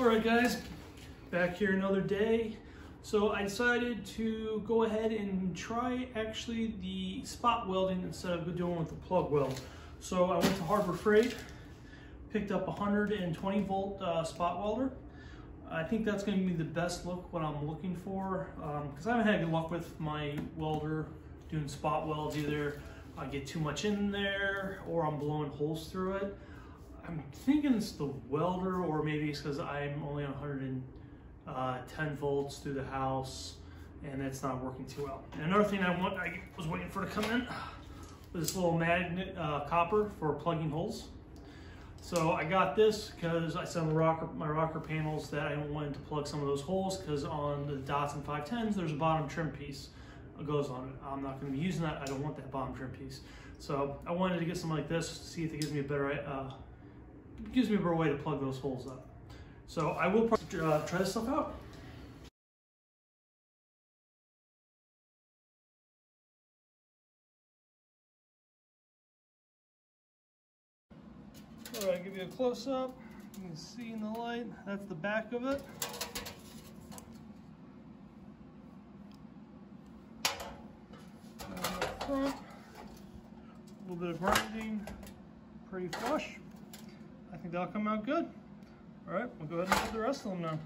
All right, guys, back here another day. So I decided to go ahead and try actually the spot welding instead of doing with the plug weld. So I went to Harbor Freight, picked up a 120 volt uh, spot welder. I think that's going to be the best look what I'm looking for because um, I haven't had good luck with my welder doing spot welds either. I get too much in there or I'm blowing holes through it. I'm thinking it's the welder or maybe it's because I'm only on 110 uh, volts through the house and it's not working too well. And another thing I want, I was waiting for to come in was this little magnet uh, copper for plugging holes. So I got this because I the rocker, my rocker panels that I wanted to plug some of those holes because on the Datsun 510s, there's a bottom trim piece that goes on it. I'm not going to be using that. I don't want that bottom trim piece. So I wanted to get something like this to see if it gives me a better, uh, gives me a better way to plug those holes up. So I will uh, try this stuff out. All right, give you a close up. You can see in the light, that's the back of it. front, a little bit of grinding, pretty flush. Think that'll come out good. All right, we'll go ahead and put the rest of them now.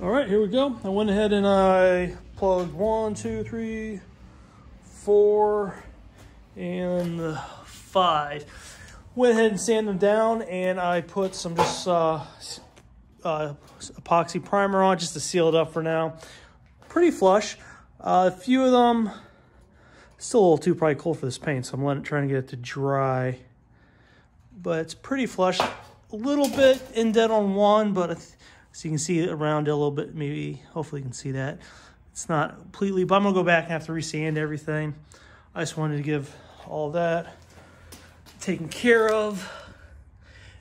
All right, here we go. I went ahead and I plugged one, two, three, four, and five went ahead and sand them down and I put some just uh, uh, epoxy primer on just to seal it up for now. Pretty flush. Uh, a few of them still a little too probably cold for this paint, so I'm trying to get it to dry. But it's pretty flush. A little bit indent on one, but so you can see around it a little bit. Maybe, hopefully you can see that. It's not completely, but I'm gonna go back and have to resand everything. I just wanted to give all that taken care of.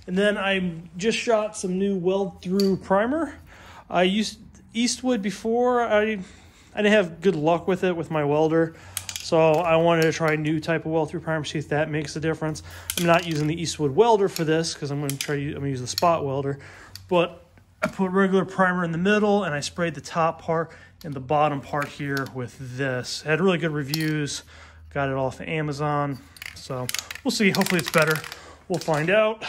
And then I just shot some new weld through primer. I used Eastwood before. I, I didn't have good luck with it with my welder. So I wanted to try a new type of weld through primer, see if that makes a difference. I'm not using the Eastwood welder for this because I'm going to try I'm going to use the spot welder. But I put regular primer in the middle and I sprayed the top part and the bottom part here with this. had really good reviews. Got it off of Amazon. So we'll see. Hopefully it's better. We'll find out.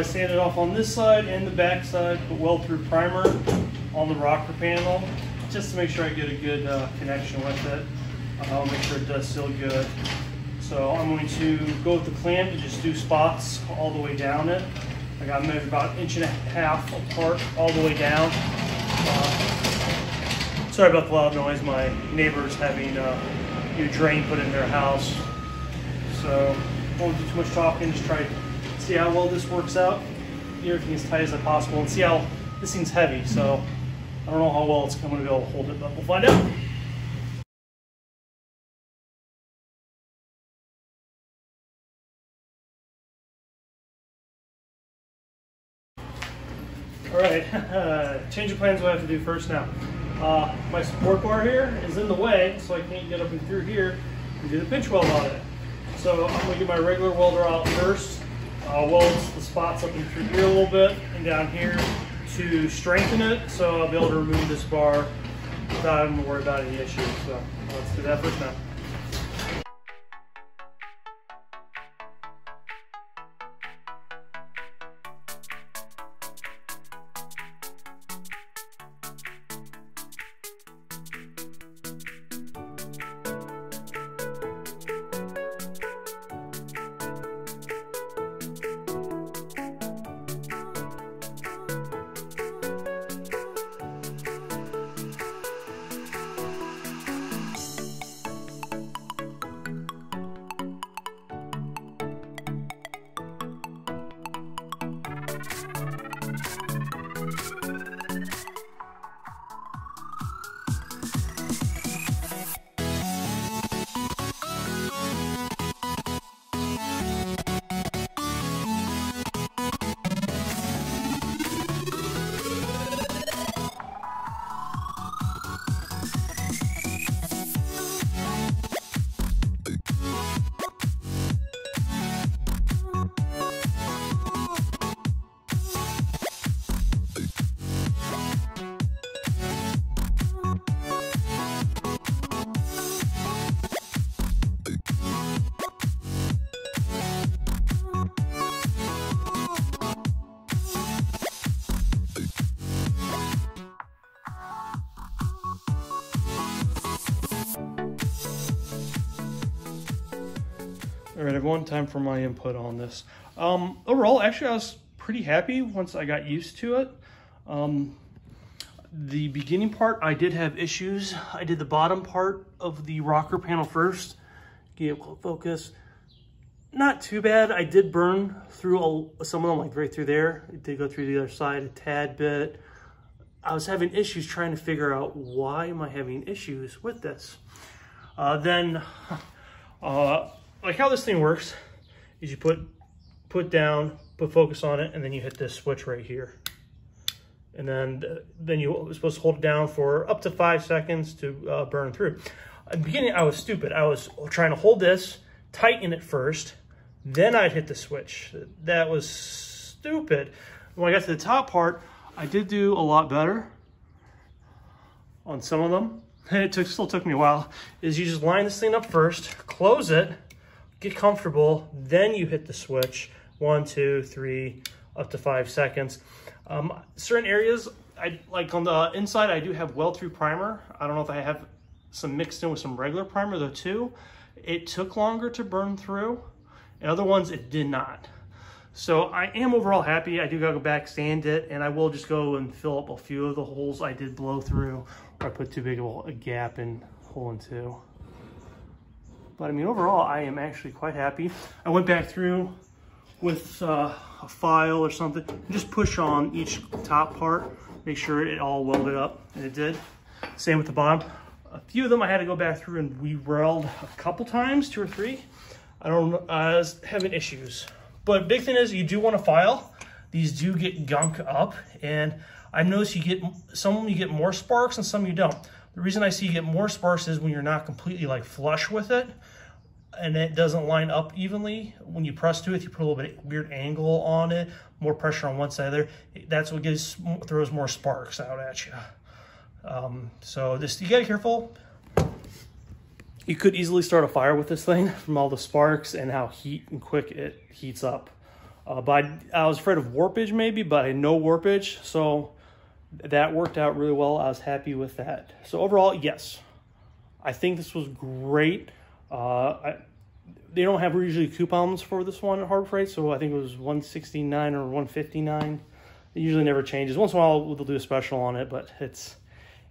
I sanded off on this side and the back side, put weld through primer on the rocker panel, just to make sure I get a good uh, connection with it. I'll make sure it does seal good. So I'm going to go with the clamp and just do spots all the way down it. I got measured about an inch and a half apart all the way down. Uh, sorry about the loud noise. My neighbor's having a new drain put in their house. So won't do too much talking, just try to see how well this works out. Get everything as tight as I possible and see how this thing's heavy. So I don't know how well it's going to be able to hold it, but we'll find out. All right, uh, change of plans what I have to do first now. Uh, my support bar here is in the way, so I can't get up and through here and do the pinch weld on it. So I'm gonna get my regular welder out first. Uh, I'll weld the spots up and through here a little bit and down here to strengthen it so I'll be able to remove this bar without having to worry about any issues. So let's do that first now. All right, everyone, time for my input on this. Um, overall, actually, I was pretty happy once I got used to it. Um, the beginning part, I did have issues. I did the bottom part of the rocker panel first. Get focus. Not too bad. I did burn through a, some of them, like right through there. It did go through the other side a tad bit. I was having issues trying to figure out why am I having issues with this. Uh, then, uh, like how this thing works is you put put down, put focus on it, and then you hit this switch right here. And then then you're supposed to hold it down for up to five seconds to uh, burn through. In the beginning, I was stupid. I was trying to hold this, tighten it first, then I'd hit the switch. That was stupid. When I got to the top part, I did do a lot better on some of them. It took, still took me a while, is you just line this thing up first, close it, get comfortable, then you hit the switch. One, two, three, up to five seconds. Um, certain areas, I like on the inside, I do have weld-through primer. I don't know if I have some mixed in with some regular primer though too. It took longer to burn through. other ones, it did not. So I am overall happy. I do gotta go back, sand it, and I will just go and fill up a few of the holes I did blow through, or I put too big of a gap in hole in two. But I mean, overall, I am actually quite happy. I went back through with uh, a file or something, just push on each top part, make sure it all welded up, and it did. Same with the bottom. A few of them I had to go back through and re-weld a couple times, two or three. I don't, I was having issues. But big thing is you do want to file. These do get gunk up and I've noticed you get, some you get more sparks and some you don't. The reason I see you get more sparks is when you're not completely like flush with it and it doesn't line up evenly. When you press to it, you put a little bit weird angle on it, more pressure on one side there. That's what gives throws more sparks out at you. Um, so this, you gotta be careful. You could easily start a fire with this thing from all the sparks and how heat and quick it heats up. Uh, but I, I, was afraid of warpage maybe, but I no warpage. So that worked out really well. I was happy with that. So overall, yes, I think this was great. Uh, I, they don't have usually coupons for this one at Harbor Freight, so I think it was 169 or 159. It usually never changes. Once in a while, they'll do a special on it, but it's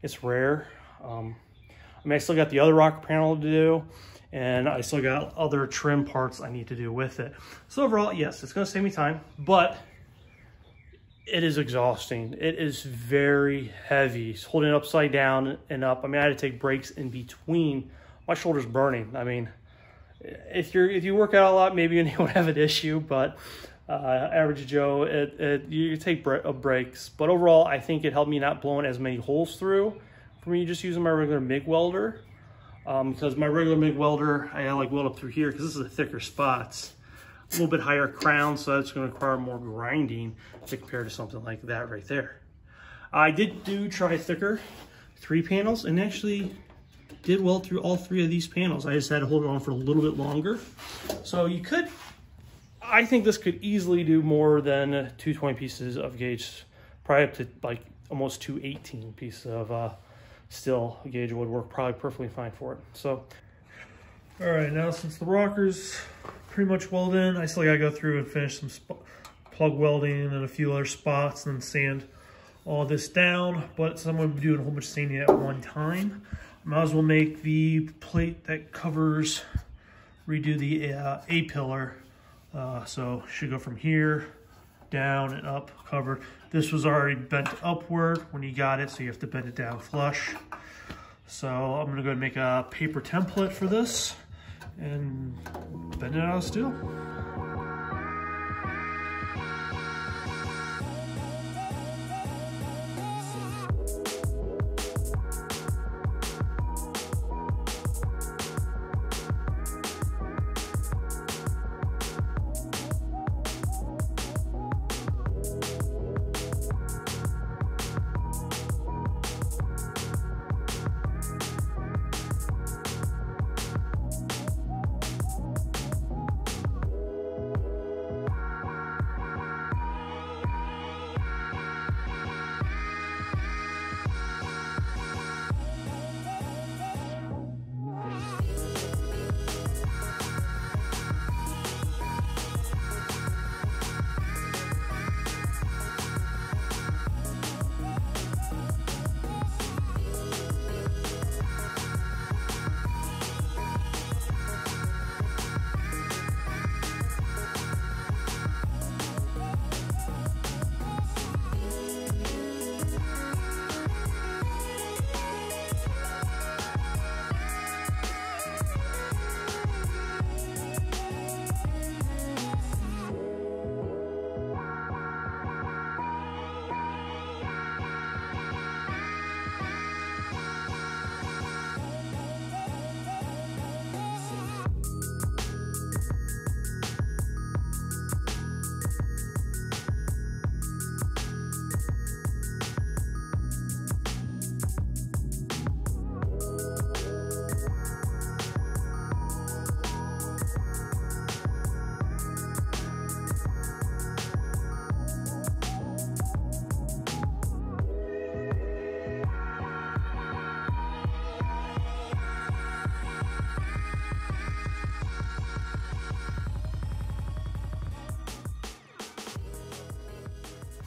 it's rare. Um, I mean, I still got the other rocker panel to do, and I still got other trim parts I need to do with it. So overall, yes, it's going to save me time, but it is exhausting. It is very heavy. It's holding it upside down and up. I mean, I had to take breaks in between. My shoulder's burning. I mean, if you're if you work out a lot, maybe you won't have an issue, but uh, average Joe, it, it, you take uh, breaks. But overall, I think it helped me not blowing as many holes through for me just using my regular MIG welder. Um, because my regular MIG welder, I like weld up through here because this is a thicker spots. A little bit higher crown, so that's going to require more grinding to compare to something like that right there. I did do try thicker three panels and actually did well through all three of these panels. I just had to hold it on for a little bit longer. So you could I think this could easily do more than 220 pieces of gauge, probably up to like almost 218 pieces of uh, steel gauge would work probably perfectly fine for it. So, all right, now since the rocker's pretty much welded in, I still gotta go through and finish some plug welding and a few other spots and sand all this down, but so I'm gonna be doing a whole bunch of sanding at one time. Might as well make the plate that covers, redo the uh, A-pillar uh, so should go from here down and up covered. This was already bent upward when you got it, so you have to bend it down flush. So I'm gonna go and make a paper template for this and bend it out of steel.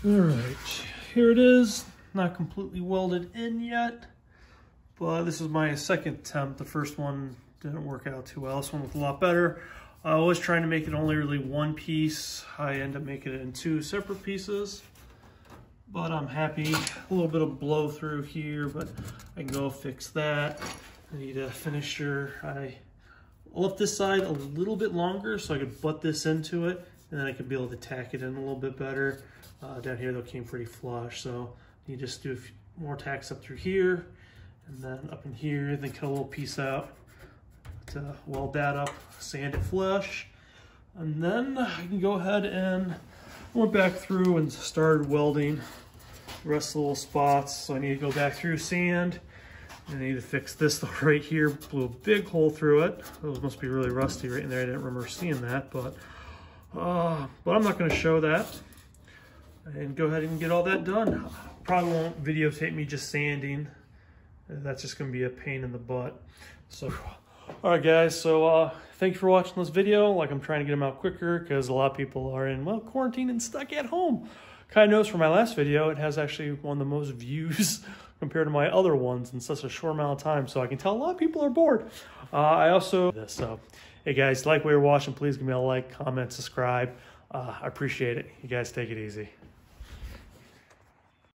All right, here it is. Not completely welded in yet, but this is my second attempt. The first one didn't work out too well. This one was a lot better. I was trying to make it only really one piece. I end up making it in two separate pieces, but I'm happy. A little bit of blow through here, but I can go fix that. I need a finisher. I left this side a little bit longer so I could butt this into it and then I could be able to tack it in a little bit better. Uh, down here though came pretty flush, so you just do a few more tacks up through here and then up in here, then cut a little piece out to weld that up, sand it flush. And then I can go ahead and went back through and started welding the rest of the little spots. So I need to go back through sand. I need to fix this right here. Blew a big hole through it. Those must be really rusty right in there. I didn't remember seeing that, but uh, but I'm not going to show that. And go ahead and get all that done. Probably won't videotape me just sanding. That's just going to be a pain in the butt. So all right, guys, so uh, thank you for watching this video. Like, I'm trying to get them out quicker because a lot of people are in, well, quarantine and stuck at home. Kind of noticed from my last video, it has actually one of the most views compared to my other ones in such a short amount of time. So I can tell a lot of people are bored. Uh, I also, this, so, hey guys, like what you're watching, please give me a like, comment, subscribe. Uh, I appreciate it. You guys take it easy.